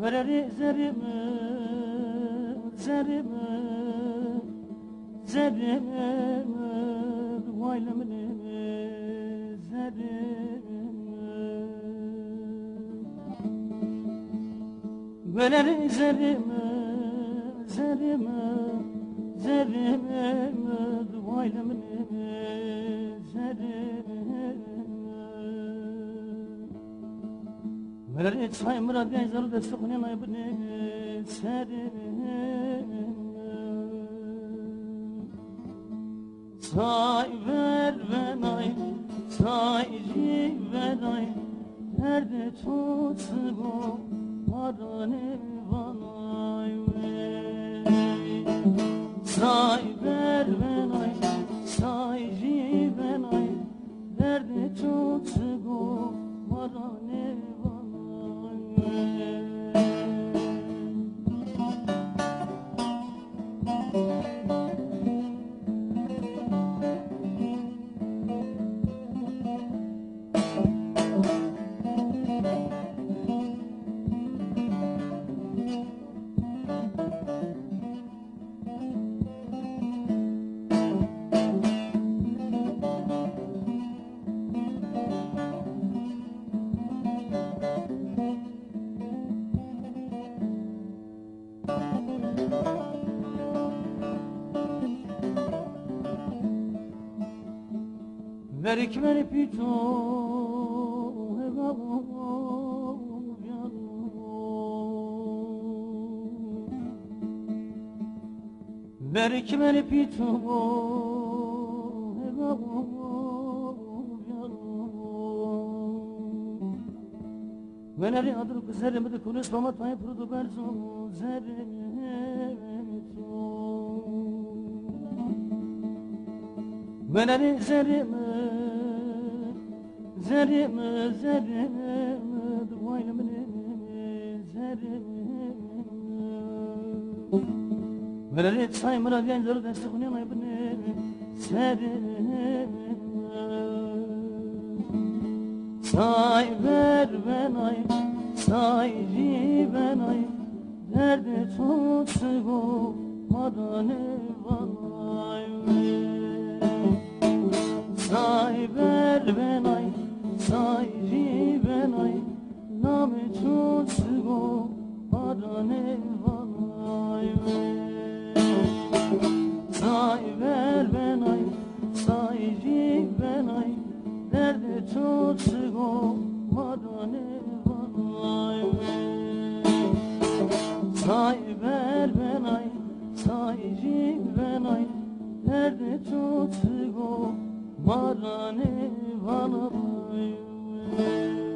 ورري زرم زرم زرم ويل من زرم ورري زرم زرم زرم ويل من زرم Veleri çay mırad gençler de sıkınen ay bini Say ver ben ay, saycı ver ay. Nerede tutsu bu paranı ver. Say ver ben ay, saycı ben ay. Nerede tutsu Verik verip ito Verik verip ito Veneri adır kızarımı da kulis mamat payı prudu berzo zerretu Veneri zerrimi, zerrimi, zerrimi, duaylamını, zerrimi. Veneri saymıra gençleri de sıkınen aybını, zerrimi. Say ver ben ay, saycı ben ay, nerede tutsu bu paranı bana ver. Bana ver. Ben ay, saycı ben ay, nerede tutsu bu paranı bana ver. Say ver ben ay, saycı ben ay, nerede tutsu bu paranı bana ver.